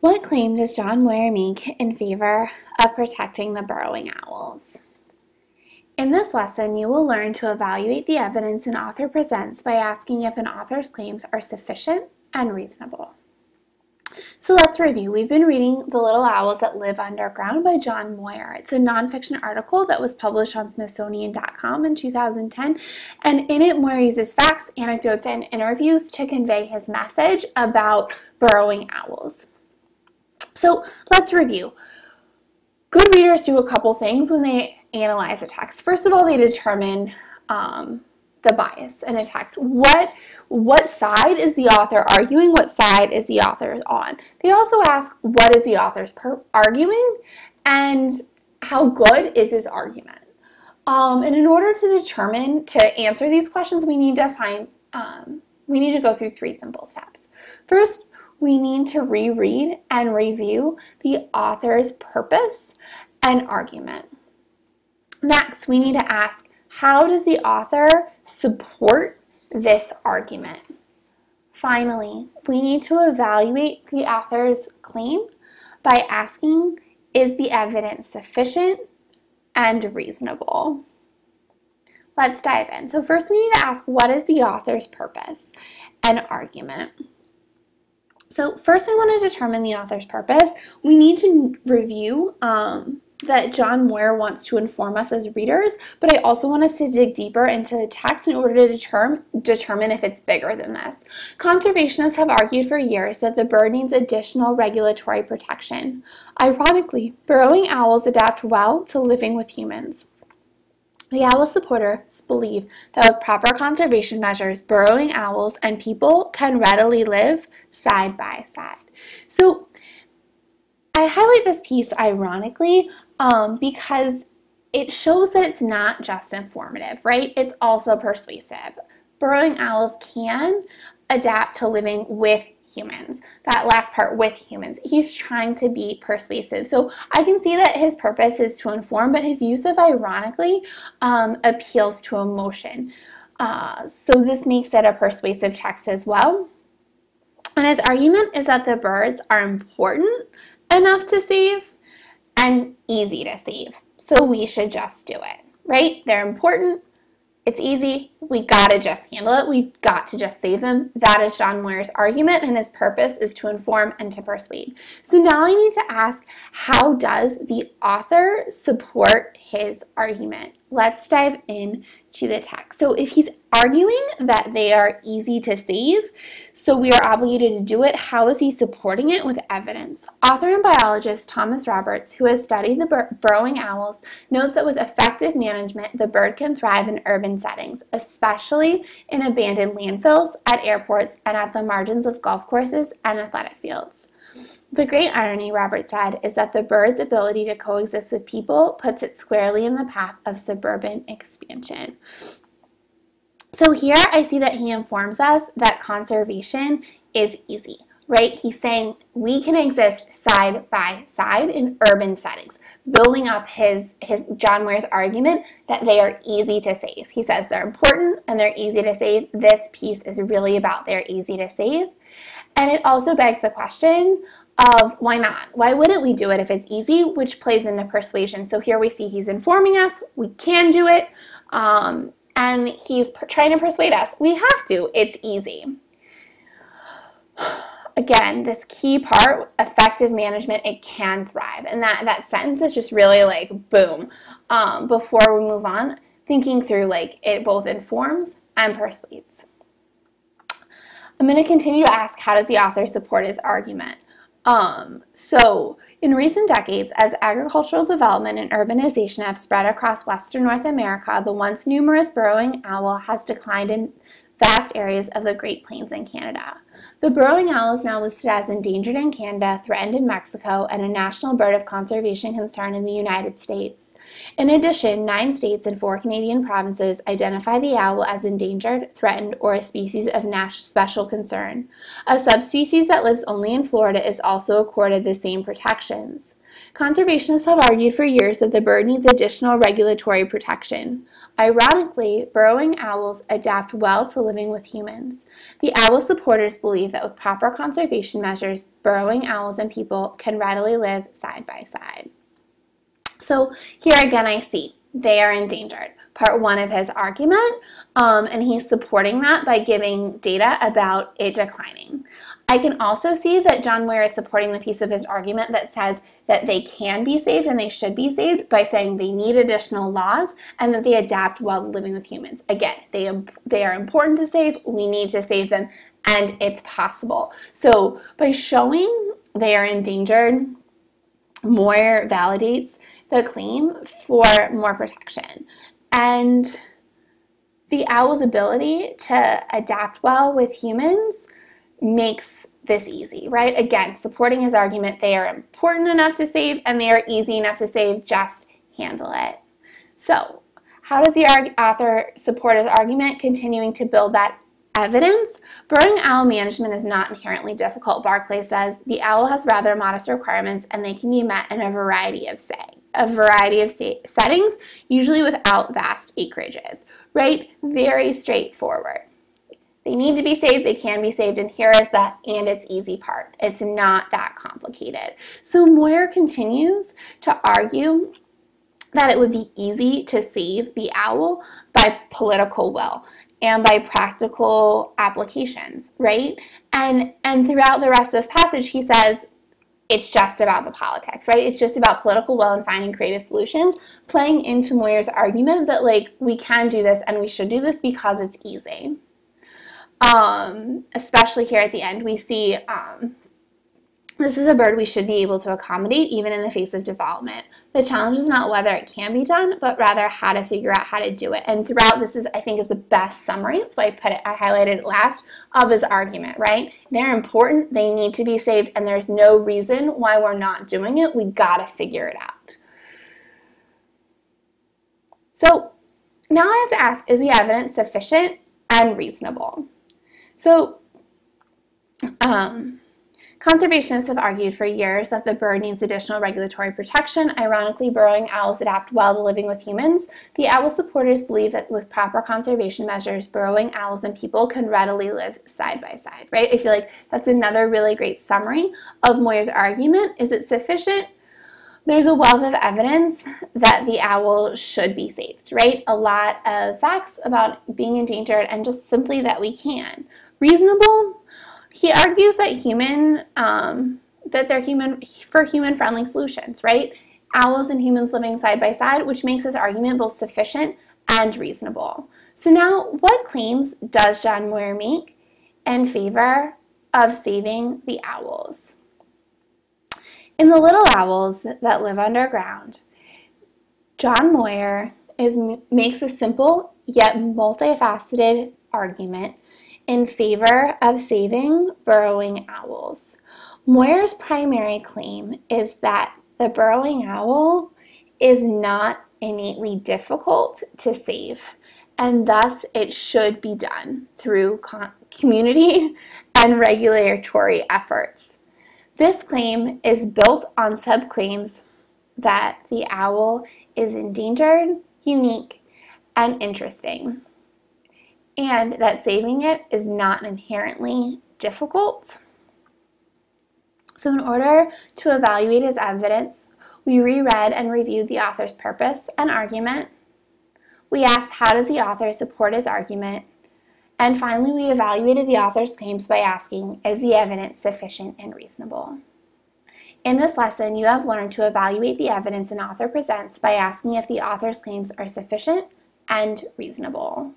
What claim does John Moir make in favor of protecting the burrowing owls? In this lesson, you will learn to evaluate the evidence an author presents by asking if an author's claims are sufficient and reasonable. So let's review. We've been reading The Little Owls That Live Underground by John Moir. It's a nonfiction article that was published on Smithsonian.com in 2010. And in it, Moir uses facts, anecdotes, and interviews to convey his message about burrowing owls. So let's review. Good readers do a couple things when they analyze a text. First of all, they determine um, the bias in a text. What what side is the author arguing? What side is the author on? They also ask what is the author's per arguing and how good is his argument. Um, and in order to determine to answer these questions, we need to find um, we need to go through three simple steps. First, we need to reread and review the author's purpose and argument. Next, we need to ask how does the author support this argument? Finally, we need to evaluate the author's claim by asking is the evidence sufficient and reasonable? Let's dive in. So, first, we need to ask what is the author's purpose and argument? So, first, I want to determine the author's purpose. We need to review um, that John Moir wants to inform us as readers, but I also want us to dig deeper into the text in order to determine, determine if it's bigger than this. Conservationists have argued for years that the bird needs additional regulatory protection. Ironically, burrowing owls adapt well to living with humans. The owl supporters believe that with proper conservation measures, burrowing owls and people can readily live side by side. So I highlight this piece ironically um, because it shows that it's not just informative, right? It's also persuasive. Burrowing owls can adapt to living with humans. That last part with humans. He's trying to be persuasive. So I can see that his purpose is to inform, but his use of ironically um, appeals to emotion. Uh, so this makes it a persuasive text as well. And his argument is that the birds are important enough to save and easy to save. So we should just do it, right? They're important. It's easy. We gotta just handle it. We've got to just save them. That is John Moir's argument, and his purpose is to inform and to persuade. So now I need to ask how does the author support his argument? Let's dive in to the text. So if he's arguing that they are easy to save, so we are obligated to do it. How is he supporting it with evidence? Author and biologist Thomas Roberts, who has studied the bur burrowing owls, knows that with effective management, the bird can thrive in urban settings, especially in abandoned landfills, at airports, and at the margins of golf courses and athletic fields. The great irony, Robert said, is that the bird's ability to coexist with people puts it squarely in the path of suburban expansion. So here I see that he informs us that conservation is easy, right? He's saying we can exist side by side in urban settings, building up his, his John Moir's argument that they are easy to save. He says they're important and they're easy to save. This piece is really about they're easy to save. And it also begs the question of why not? Why wouldn't we do it if it's easy, which plays into persuasion. So here we see he's informing us, we can do it. Um, and he's trying to persuade us we have to, it's easy. Again, this key part, effective management, it can thrive. And that, that sentence is just really like boom. Um, before we move on, thinking through like it both informs and persuades. I'm going to continue to ask how does the author support his argument? Um, so in recent decades, as agricultural development and urbanization have spread across western North America, the once numerous burrowing owl has declined in vast areas of the Great Plains in Canada. The burrowing owl is now listed as endangered in Canada, threatened in Mexico, and a national bird of conservation concern in the United States. In addition, nine states and four Canadian provinces identify the owl as endangered, threatened, or a species of special concern. A subspecies that lives only in Florida is also accorded the same protections. Conservationists have argued for years that the bird needs additional regulatory protection. Ironically, burrowing owls adapt well to living with humans. The owl supporters believe that with proper conservation measures, burrowing owls and people can readily live side by side. So here again I see they are endangered. Part one of his argument, um, and he's supporting that by giving data about it declining. I can also see that John Moir is supporting the piece of his argument that says that they can be saved and they should be saved by saying they need additional laws and that they adapt while living with humans. Again, they, they are important to save, we need to save them, and it's possible. So by showing they are endangered, Moir validates the claim for more protection. And the owl's ability to adapt well with humans makes this easy, right? Again, supporting his argument, they are important enough to save and they are easy enough to save, just handle it. So, how does the author support his argument? Continuing to build that evidence. Burrowing owl management is not inherently difficult, Barclay says. The owl has rather modest requirements and they can be met in a variety of say, a variety of settings, usually without vast acreages, right? Very straightforward. They need to be saved, they can be saved, and here is that and it's easy part. It's not that complicated. So Moir continues to argue that it would be easy to save the owl by political will and by practical applications, right? And and throughout the rest of this passage, he says it's just about the politics, right? It's just about political will and finding creative solutions, playing into Moir's argument that like we can do this and we should do this because it's easy. Um, especially here at the end, we see um, this is a bird we should be able to accommodate even in the face of development. The challenge is not whether it can be done, but rather how to figure out how to do it. And throughout, this is, I think, is the best summary. That's why I put it, I highlighted it last of his argument, right? They're important, they need to be saved, and there's no reason why we're not doing it. We gotta figure it out. So now I have to ask, is the evidence sufficient and reasonable? So, um, Conservationists have argued for years that the bird needs additional regulatory protection. Ironically, burrowing owls adapt well to living with humans. The owl supporters believe that with proper conservation measures, burrowing owls and people can readily live side by side, right? I feel like that's another really great summary of Moir's argument. Is it sufficient? There's a wealth of evidence that the owl should be saved, right? A lot of facts about being endangered and just simply that we can. Reasonable? He argues that human um, that they're human for human friendly solutions, right? Owls and humans living side by side, which makes his argument both sufficient and reasonable. So now, what claims does John Moir make in favor of saving the owls? In the little owls that live underground, John Moir is, makes a simple yet multifaceted argument in favor of saving burrowing owls. Moir's primary claim is that the burrowing owl is not innately difficult to save, and thus it should be done through community and regulatory efforts. This claim is built on subclaims that the owl is endangered, unique, and interesting and that saving it is not inherently difficult. So, in order to evaluate his evidence, we reread and reviewed the author's purpose and argument. We asked how does the author support his argument? And finally, we evaluated the author's claims by asking is the evidence sufficient and reasonable? In this lesson, you have learned to evaluate the evidence an author presents by asking if the author's claims are sufficient and reasonable.